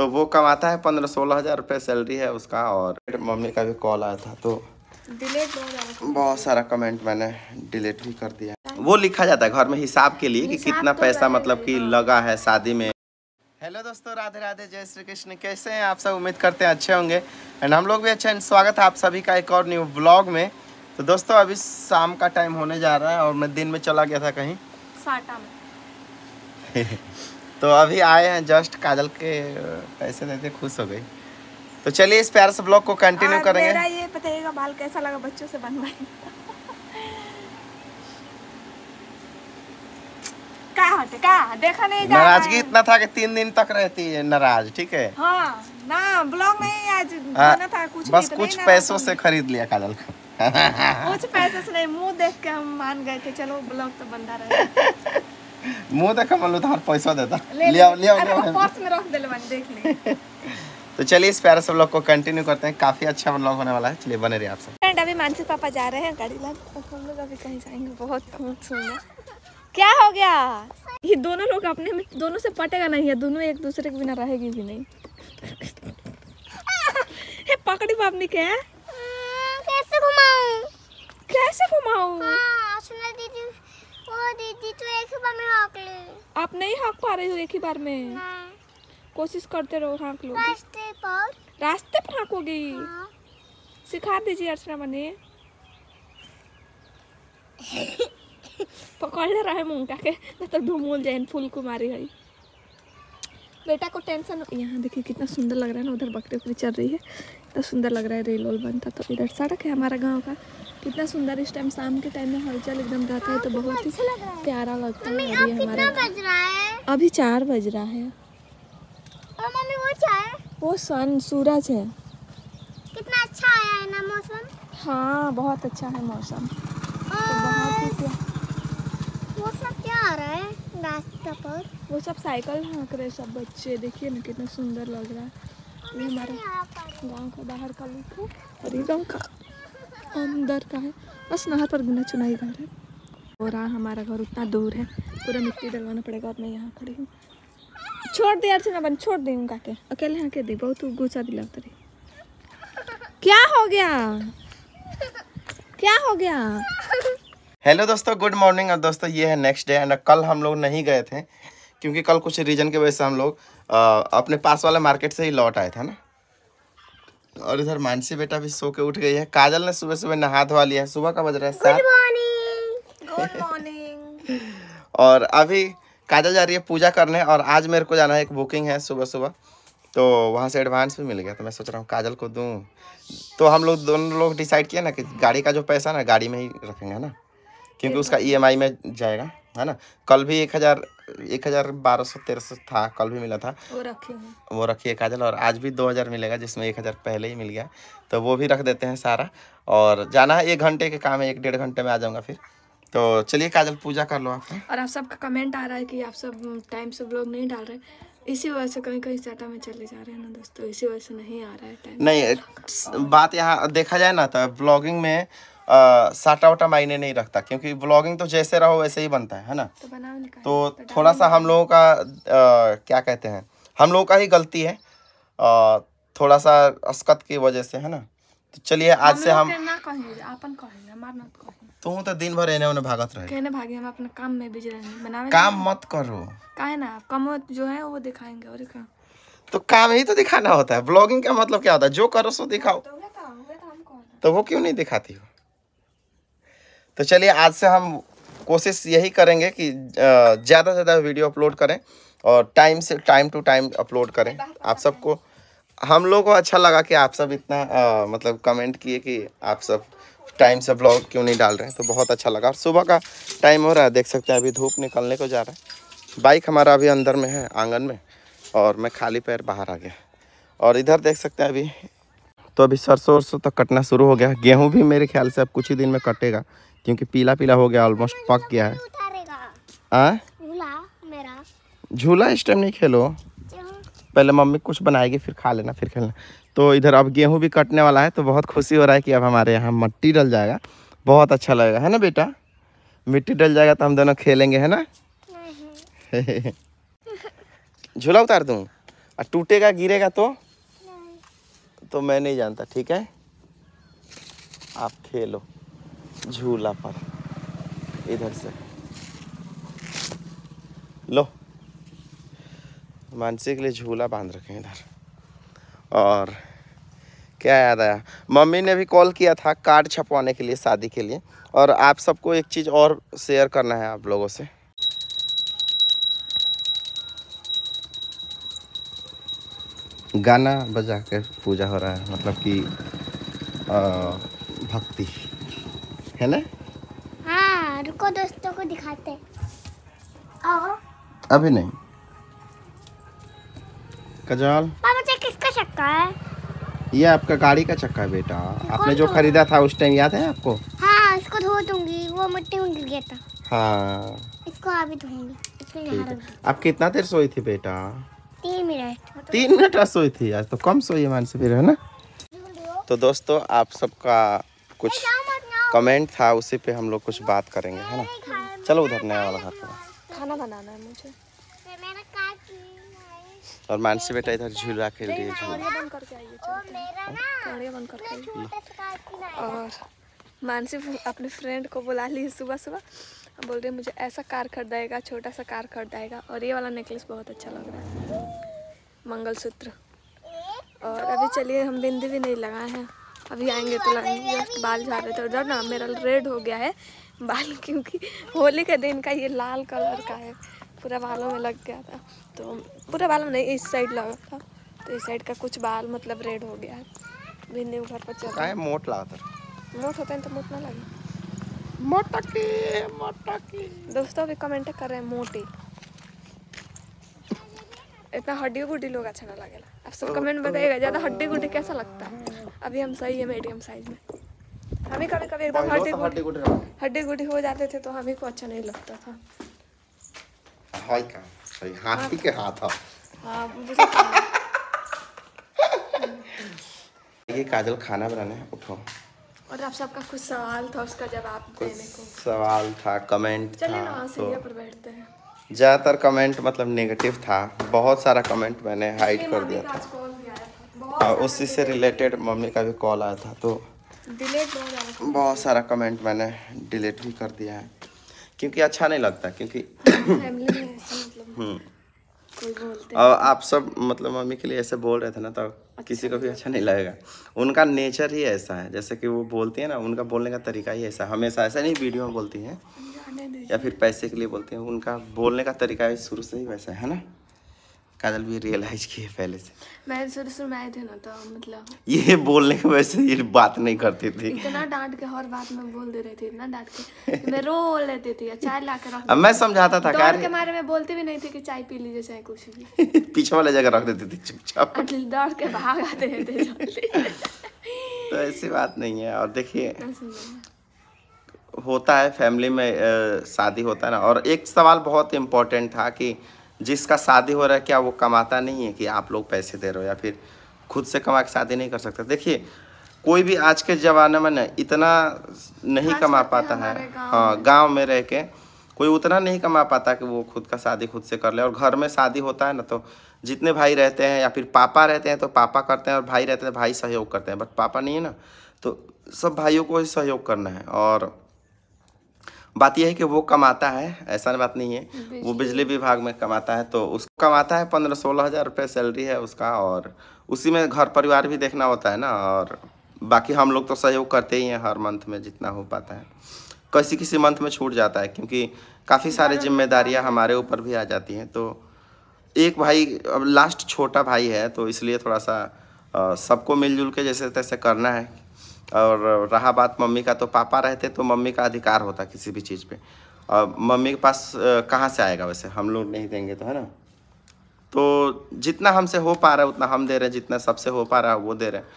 तो वो कमाता है पंद्रह सोलह हज़ार रुपये सैलरी है उसका और मम्मी का भी कॉल आया था तो डिलीट बहुत सारा कमेंट मैंने डिलीट भी कर दिया। वो लिखा जाता है घर में हिसाब के लिए कि कितना पैसा मतलब कि लगा है शादी में। हेलो दोस्तों राधे राधे जय श्री कृष्ण। कैसे हैं आप सब? उम्मीद करते हैं अच्छे होंगे। एंड हम लोग भी अच्छे हैं। स्वागत है आप सभी का एक और न्यू ब्लॉग में। तो दोस्तों अभी शाम का टाइम होने जा रहा है और मैं दिन में चला गया था कहीं। साटा में। तो अभी आए हैं जस्ट काजल के पैसे देते खुश हो गई। तो चलिए इस प्यार से ब्लॉग को कंटिन्यू करेंगे। मेरा ये बताइएगा बाल कैसा लगा बच्चों से बनवाए का? देखा नहीं नाराज़गी इतना था कि तीन दिन तक रहती है नाराज़ ठीक है? हाँ ना ब्लॉग नहीं आज बना था कुछ बस तो कुछ पैसों से खरीद लिया काजल को। कुछ पैसे से नहीं मुँह देख के हम मान गए थे चलो ब्लॉग तो बंदा रहे। मुँह देखा मतलब तुम्हारा पैसा देता ले ले आओ ले आओ अरे पर्स में रख देले बन देख ले। तो चलिए इस प्यारे से ब्लॉग को कंटिन्यू करते हैं। काफ़ी अच्छा ब्लॉग होने वाला है। चलिए बने रहिए आप सब फ्रेंड अभी मानसी पापा जा रहे हैं गाड़ी ला तो हम लोग अभी कहीं जाएँगे। बहुत खूब सुनना क्या हो गया? ये दोनों लोग अपने में दोनों से पटेगा नहीं है। दोनों एक दूसरे के बिना रहेगी भी नहीं। हे पकड़ी बापनी के कैसे घुमाऊं? कैसे घुमाऊं? हाँ सुना दीदी वो दीदी तो एक ही बार में हक ले। आप नहीं हाँक पा रही हो एक ही बार में? कोशिश करते रहो हाँक लो। रास्ते पर। रास्ते पर हाँकोगी? हाँ। सिखा दीजिए अर्चना बने पकड़ ले रहे मुँह का के न तो ढूमूल जाए फूल कुमारी है। बेटा को टेंशन यहाँ देखिए कितना सुंदर लग रहा है ना उधर बकरी उकरी चल रही है। इतना सुंदर लग रहा है रेल वेल बनता तो इधर सड़क है हमारा गाँव का। कितना सुंदर इस टाइम शाम के टाइम में हलचल एकदम रहता है तो बहुत ही प्यारा लगता है ये हमारा अभी चार बज रहा है। और मम्मी वो क्या है? वो सन सूरज है। कितना अच्छा आया है ना मौसम? हाँ बहुत अच्छा है मौसम। तो बहुत ही वो सब क्या आ रहा है रास्ते पर? वो सब साइकिल हाँक रहे सब बच्चे देखिए ना कितना सुंदर लग रहा है। ये हमारा गाँव का बाहर का लुक है और ये गाँव का अंदर का है। बस नहर पर गुना चुनाई घर है। और रहा हमारा घर उतना दूर है। पूरा मिट्टी डलवाना पड़ेगा और मैं यहाँ खड़ी हूँ। छोड़ दे यार से बन, छोड़ दी उनका के। अकेले यहाँ के दी, बहुत गुस्सा दिला तरी क्या हो गया? क्या हो गया? हेलो दोस्तों गुड मॉर्निंग और दोस्तों, ये है नेक्स्ट डे एंड कल हम लोग नहीं गए थे। क्योंकि कल कुछ रीजन की वजह से हम लोग अपने पास वाले मार्केट से ही लौट आए थे ना। और इधर मानसी बेटा भी सो के उठ गई है। काजल ने सुबह सुबह नहा धोवा लिया। है सुबह का बज रहा है सात। और अभी काजल जा रही है पूजा करने और आज मेरे को जाना है एक बुकिंग है सुबह सुबह तो वहाँ से एडवांस भी मिल गया तो मैं सोच रहा हूँ काजल को दूँ। तो हम लोग दोनों लोग डिसाइड किया ना कि गाड़ी का जो पैसा ना गाड़ी में ही रखेंगे ना। क्योंकि उसका ईएमआई में जाएगा है ना? कल भी एक हज़ार एक हज़ार बारह सौ तेरह सौ था कल भी मिला था। वो रखे हूँ। वो रखिए काजल और आज भी दो हज़ार मिलेगा जिसमें एक हज़ार पहले ही मिल गया। तो वो भी रख देते हैं सारा। और जाना है एक घंटे के काम है एक डेढ़ घंटे में आ जाऊँगा फिर। तो चलिए काजल पूजा कर लो आप। और आप सबका कमेंट आ रहा है कि आप सब टाइम से ब्लॉग नहीं डाल रहे। इसी वजह से कहीं कहीं सटा में चले जा रहे हैं ना दोस्तों इसी वजह से नहीं आ रहा है टाइम नहीं बात यहाँ देखा जाए ना तो ब्लॉगिंग में साटा वाटा मायने नहीं रखता क्योंकि ब्लॉगिंग तो जैसे रहो वैसे ही बनता है है ना? तो निकाल तो थोड़ा सा हम लोगों का अ, क्या कहते हैं हम लोगों का ही गलती है अ, थोड़ा सा अस्कत की वजह से है ना? तो चलिए आज से हम तू तो दिन भर एने ओने भागत रहे। कहने भागे हम अपने काम में बिज़ी रहेंगे बनावे काम मत करो। काहे ना कम जो है वो दिखाएँगे और क्या? तो काम ही तो दिखाना होता है ब्लॉगिंग का मतलब क्या होता है? जो करो सो दिखाओ। तो तो तो वो क्यों नहीं दिखाती हो? तो चलिए आज से हम कोशिश यही करेंगे कि ज़्यादा से ज़्यादा वीडियो अपलोड करें और टाइम से टाइम टू टाइम अपलोड करें। आप सबको हम लोग को अच्छा लगा कि आप सब इतना अ, मतलब कमेंट किए कि आप सब टाइम से ब्लॉग क्यों नहीं डाल रहे हैं तो बहुत अच्छा लगा। सुबह का टाइम हो रहा है देख सकते हैं अभी धूप निकलने को जा रहा है। बाइक हमारा अभी अंदर में है आँगन में और मैं खाली पैर बाहर आ गया। और इधर देख सकते हैं अभी तो अभी सरसों वरसों तक तो कटना शुरू हो गया। गेहूँ भी मेरे ख्याल से अब कुछ ही दिन में कटेगा। क्योंकि पीला पीला हो गया ऑलमोस्ट पक गया है। आ? झूला इस टाइम नहीं खेलो। पहले मम्मी कुछ बनाएगी फिर खा लेना फिर खेलना। तो इधर अब गेहूँ भी कटने वाला है तो बहुत खुशी हो रहा है कि अब हमारे यहाँ मट्टी डल जाएगा। बहुत अच्छा लगेगा है ना बेटा? मिट्टी डल जाएगा तो हम दोनों खेलेंगे है ना? झूला उतार दूँ? और टूटेगा गिरेगा तो? तो मैं नहीं जानता ठीक है? आप खेलो। झूला पर। इधर से। लो। मानसी के लिए झूला बाँध रखे हैं इधर। और क्या याद आया? मम्मी ने भी कॉल किया था कार्ड छपवाने के लिए, शादी के लिए। और आप सबको एक चीज़ और शेयर करना है आप लोगों से। गाना बजा कर पूजा हो रहा है मतलब कि भक्ति। ना? हाँ रुको दोस्तों को दिखाते आओ। अभी नहीं। कजाल। पापा चेक किसका चक्का है? ये आपका गाड़ी का चक्का है बेटा। आपने जो खरीदा था उस टाइम याद है आपको? हाँ इसको धो दूँगी। वो मिट्टी में गिर गया था। हाँ। इसको अभी धोऊँगी। आप कितना देर सोई थी बेटा? तीन मिनट। तीन मिनट सोई थी। आज तो कम सोई है मानसी फिर है ना? तो दोस्तों आप सबका कुछ कमेंट था उसी पे हम लोग कुछ बात करेंगे है ना? चलो उधर नया वाला घर पर खाना बनाना है मुझे। और मानसी बेटा इधर झूला खेल रही है झूला। और मानसी अपने फ्रेंड को बुला ली सुबह सुबह। बोल रही है, मुझे ऐसा कार खरीदाएगा छोटा सा कार खरीदाएगा। और ये वाला नेकलेस बहुत अच्छा लग रहा है। मंगलसूत्र। और अभी चलिए हम बिंदी भी नहीं लगाए हैं। अभी आएँगे तो लगाएँगे जस्ट बाल झाड़ रहे थे उधर ना मेरा रेड हो गया है बाल क्योंकि होली के दिन का ये लाल कलर का है। पूरा बालों में लग गया था। तो पूरा बालों में नहीं इस साइड लगा था। तो इस साइड का कुछ बाल मतलब रेड हो गया है। बिंदी घर पर चल। मोट लागत है। मोट होता है तो मोट ना लगे। मोटकी मोटकी। दोस्तों अभी कमेंट कर रहे हैं मोटी। इतना हड्डी गुड्डी लोग अच्छा ना लगेला आप सब कमेंट बताइएगा ज़्यादा हड्डी गुड्डी कैसा लगता है? अभी हम सही है मीडियम साइज़ में। हमें कभी कभी एकदम हड्डी गुड्डी हड्डी गुड्डी हो जाते थे तो हमें को अच्छा नहीं लगता था। हाय का सही हाथी के हाथ हाँ ये काजल खाना बनाने है उठो। और आप सबका कुछ सवाल था उसका जवाब देने को। सवाल था कमेंट चलिए ना तो पर बैठते हैं। ज़्यादातर कमेंट मतलब नेगेटिव था। बहुत सारा कमेंट मैंने हाइड कर दिया था आज कॉल भी आया था बहुत और उसी से रिलेटेड मम्मी का भी कॉल आया था तो डिलेट बहुत सारा कमेंट मैंने डिलीट भी कर दिया है क्योंकि अच्छा नहीं लगता क्योंकि ऐसा मतलब हम्म, कोई बोलते और आप सब मतलब मम्मी के लिए ऐसे बोल रहे थे ना तो अच्छा। किसी को भी अच्छा नहीं लगेगा। उनका नेचर ही ऐसा है जैसे कि वो बोलती है ना उनका बोलने का तरीका ही ऐसा है। हमेशा ऐसा नहीं वीडियो में बोलती हैं या फिर पैसे के लिए बोलती हैं उनका बोलने का तरीका शुरू से ही वैसा है ना? काजल भी रियलाइज़ की है पहले से। मैं शुरू शुरू में आए थे ना तो मतलब। ये बोलने के वैसे ये बात नहीं करती थी। इतना डांट के हर बात में बोल दे रही थी इतना डांट के। मैं रो लेती थी चाय ला के रख अब मैं समझाता था दौड़ के मारे में बोलती भी नहीं थी कि चाय पी लीजिए चाहे कुछ भी। पीछे वाले जगह रख देती थी चुपचाप। दौड़ के भाग आते थे जल्दी तो ऐसी बात नहीं है और देखिए होता है फैमिली में शादी होता है ना और एक सवाल बहुत इम्पोर्टेंट था कि जिसका शादी हो रहा है क्या वो कमाता नहीं है कि आप लोग पैसे दे रहे हो या फिर खुद से कमा के शादी नहीं कर सकता? देखिए कोई भी आज के ज़माने में ना इतना नहीं कमा पाता है। हाँ गाँव में रह के कोई उतना नहीं कमा पाता कि वो खुद का शादी खुद से कर ले। और घर में शादी होता है ना तो जितने भाई रहते हैं या फिर पापा रहते हैं तो पापा करते हैं और भाई रहते हैं तो भाई सहयोग करते हैं। बट पापा नहीं है ना तो सब भाइयों को ही सहयोग करना है। और बात यह है कि वो कमाता है ऐसा बात नहीं है। वो बिजली विभाग में कमाता है तो उसको कमाता है पंद्रह सोलह हज़ार रुपये सैलरी है उसका और उसी में घर परिवार भी देखना होता है ना और बाकी हम लोग तो सहयोग करते ही हैं हर मंथ में जितना हो पाता है। किसी किसी मंथ में छूट जाता है क्योंकि काफ़ी सारी जिम्मेदारियाँ हमारे ऊपर भी आ जाती हैं तो एक भाई अब लास्ट छोटा भाई है तो इसलिए थोड़ा सा सबको मिलजुल के जैसे तैसे करना है। और रहा बात मम्मी का तो पापा रहते तो मम्मी का अधिकार होता किसी भी चीज़ पे। और मम्मी के पास कहाँ से आएगा वैसे? हम लोग नहीं देंगे तो है ना? तो जितना हमसे हो पा रहा है, उतना हम दे रहे हैं, जितना सबसे हो पा रहा है, वो दे रहे हैं।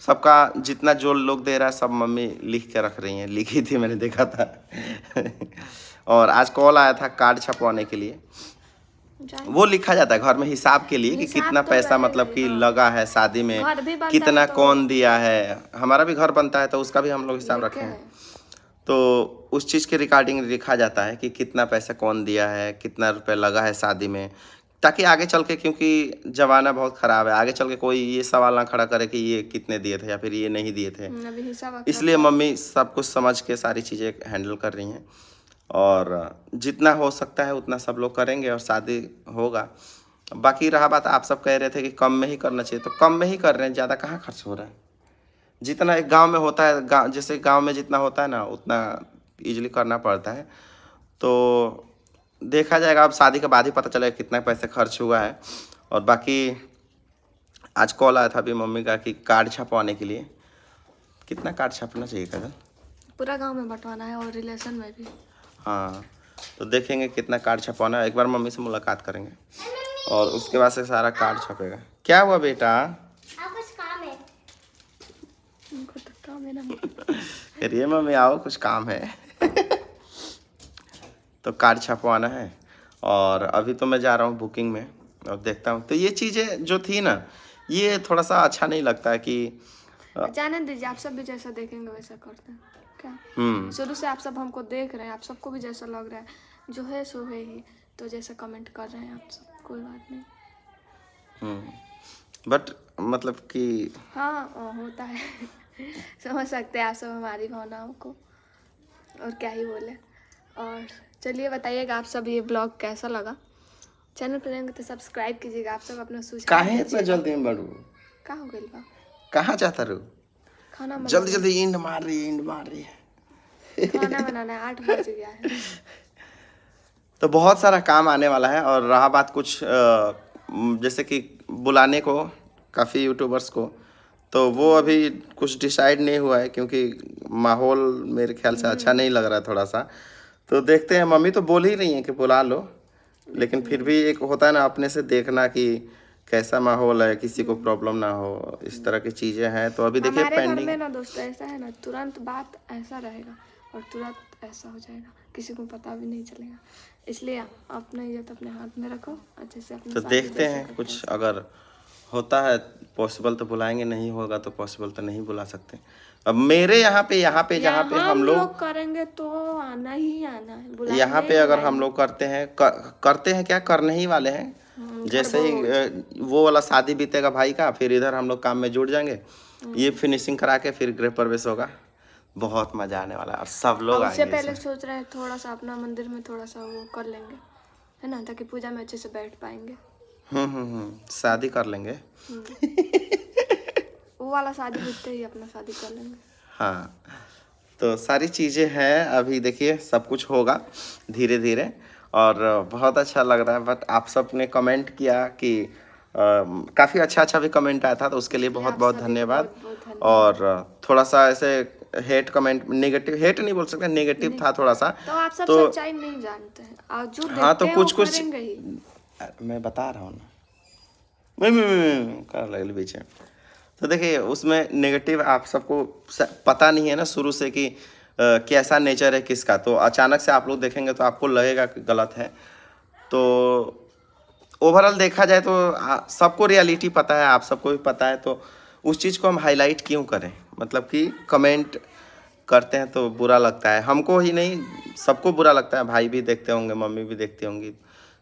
सबका जितना जो लोग दे रहा है, सब मम्मी लिख के रख रही हैं। लिखी थी, मैंने देखा था। और आज कॉल आया था कार्ड छपवाने के लिए। वो लिखा जाता है घर में हिसाब के लिए कि कितना तो पैसा मतलब कि। लगा है शादी में कितना तो- कौन दिया है। हमारा भी घर बनता है तो उसका भी हम लोग हिसाब रखे। हैं। तो उस चीज़ के रिगार्डिंग लिखा जाता है कि कितना पैसा कौन दिया है कितना रुपए लगा है शादी में ताकि आगे चल के क्योंकि ज़माना बहुत ख़राब है आगे चल के कोई ये सवाल ना खड़ा करे कि ये कितने दिए थे या फिर ये नहीं दिए थे। हम्म, इसलिए मम्मी सब कुछ समझ के सारी चीज़ें हैंडल कर रही हैं। और जितना हो सकता है उतना सब लोग करेंगे और शादी होगा। बाकी रहा बात, आप सब कह रहे थे कि कम में ही करना चाहिए तो कम में ही कर रहे हैं, ज़्यादा कहाँ खर्च हो रहा है? जितना एक गाँव में होता है, गाँव, जैसे गाँव में जितना होता है ना, उतना इजीली करना पड़ता है। तो देखा जाएगा, अब शादी के बाद ही पता चलेगा कितना पैसे खर्च हुआ है। और बाकी आज कॉल आया था अभी मम्मी का कि कार्ड छपवाने के लिए। कितना कार्ड छपना चाहिए कदल पूरा गाँव में बंटवाना है और रिलेशन में भी। हाँ तो देखेंगे कितना कार्ड छपवाना है। एक बार मम्मी से मुलाकात करेंगे। और उसके बाद से सारा कार्ड छपेगा। क्या हुआ बेटा? अब कुछ काम है। उनको तो काम है ना। ये मम्मी आओ कुछ काम है। तो कार्ड छपवाना है। और अभी तो मैं जा रहा हूँ बुकिंग में। और देखता हूँ। तो ये चीज़ें जो थी ना ये थोड़ा सा अच्छा नहीं लगता है कि जाने दीजिए आप सब भी जैसा देखेंगे वैसा करते हैं। क्या हम्म। शुरू से आप सब हमको देख रहे हैं आप सबको भी जैसा लग रहा है। जो है सो है ही। तो जैसा कमेंट कर रहे हैं आप सब कोई बात नहीं। हम्म। बट मतलब कि हाँ होता है। समझ सकते हैं आप सब हमारी भावनाओं को। और क्या ही बोले। और चलिए बताइएगा आप सब ये ब्लॉग कैसा लगा। चैनल पर रहेंगे तो सब्सक्राइब कीजिएगा। आप सब अपना सुझाव काहे इतना जल्दी में बढ़ू? का हो गई बा कहाँ जाता रू खाना जल्दी जल्दी इंड मार रही है इंड मार रही है। खाना बनाना है आठ बज गया है। तो बहुत सारा काम आने वाला है और रहा बात कुछ जैसे कि बुलाने को काफ़ी यूट्यूबर्स को। तो वो अभी कुछ डिसाइड नहीं हुआ है क्योंकि माहौल मेरे ख्याल से अच्छा नहीं लग रहा है थोड़ा सा। तो देखते हैं मम्मी तो बोल ही रही हैं कि बुला लो लेकिन फिर भी एक होता है ना अपने से देखना कि कैसा माहौल है किसी को प्रॉब्लम ना हो इस तरह की चीज़ें हैं तो अभी देखिए पेंडिंग में ना दोस्तों ऐसा है ना तुरंत बात ऐसा रहेगा और तुरंत ऐसा हो जाएगा किसी को पता भी नहीं चलेगा। इसलिए अपना इज़्ज़त अपने हाथ में रखो अच्छे से अपने तो देखते हैं कुछ अगर होता है पॉसिबल तो बुलाएँगे नहीं होगा तो पॉसिबल तो नहीं बुला सकते। अब मेरे यहाँ पे यहाँ पे जहाँ पे हम लोग करेंगे तो आना ही आना है यहाँ पे अगर हम लोग करते हैं कर, करते हैं क्या? करने ही वाले हैं? हम्म, जैसे ही वो वाला शादी बीतेगा भाई का फिर इधर हम लोग काम में जुड़ जाएँगे। हम्म। ये फिनिशिंग करा के फिर गृह प्रवेश होगा। बहुत मज़ा आने वाला है और सब लोग उससे आएँगे पहले सोच रहे हैं थोड़ा सा अपना मंदिर में थोड़ा सा वो कर लेंगे है ना? ताकि पूजा में अच्छे से बैठ पाएँगे। हम्म हम्म हम्म शादी कर लेंगे। वो वाला शादी बीतते ही अपना शादी कर लेंगे। हाँ तो सारी चीज़ें हैं। अभी देखिए सब कुछ होगा धीरे धीरे और बहुत अच्छा लग रहा है। बट आप सबने कमेंट किया कि काफ़ी अच्छा अच्छा भी कमेंट आया था तो उसके लिए बहुत बहुत धन्यवाद। और थोड़ा सा ऐसे हेट कमेंट नेगेटिव हेट नहीं बोल सकते नेगेटिव था थोड़ा सा तो आप सब तो- सच्चाई नहीं जानते हैं। जो हाँ तो हैं कुछ कुछ मैं बता रहा हूँ ना। मैं मैं मैं कर बीच में तो देखिए उसमें नेगेटिव आप सबको पता नहीं है ना शुरू से कि कैसा नेचर है किसका? तो अचानक से आप लोग देखेंगे तो आपको लगेगा कि गलत है। तो ओवरऑल देखा जाए तो सबको रियलिटी पता है, आप सबको भी पता है तो उस चीज़ को हम हाईलाइट क्यों करें? मतलब कि कमेंट करते हैं तो बुरा लगता है। हमको ही नहीं, सबको बुरा लगता है। भाई भी देखते होंगे, मम्मी भी देखती होंगी,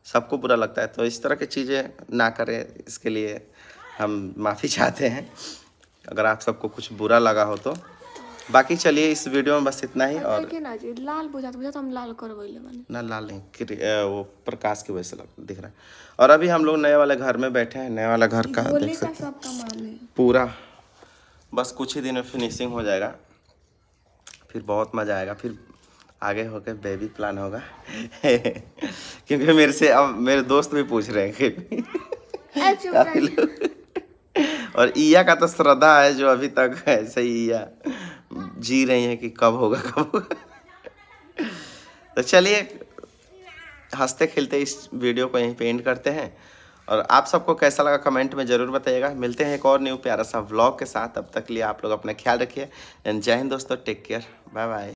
सबको बुरा लगता है। तो इस तरह की चीज़ें ना करें, इसके लिए हम माफ़ी चाहते हैं। अगर आप सबको कुछ बुरा लगा हो तो। बाकी चलिए इस वीडियो में बस इतना ही और ना लाल बुझात बुझात हम लाल करवैले ना लाल नहीं वो प्रकाश की वजह से दिख रहा है। और अभी हम लोग नए वाले घर में बैठे हैं नए वाला घर का देख सकते है? पूरा। बस कुछ ही दिन में फिनिशिंग हो जाएगा। फिर बहुत मज़ा आएगा फिर आगे होकर बेबी प्लान होगा। क्योंकि मेरे से अब मेरे दोस्त भी पूछ रहे हैं कि और ईया का तो श्रद्धा है जो अभी तक ऐसे ही ईया। जी रही हैं कि कब होगा कब होगा। तो चलिए, हँसते खेलते इस वीडियो को यहीं पे एंड करते हैं। और आप सबको कैसा लगा कमेंट में ज़रूर बताइएगा। मिलते हैं एक और न्यू प्यारा सा व्लॉग के साथ। अब तक लिए आप लोग अपना ख्याल रखिए। एंड जय हिंद दोस्तों टेक केयर बाय बाय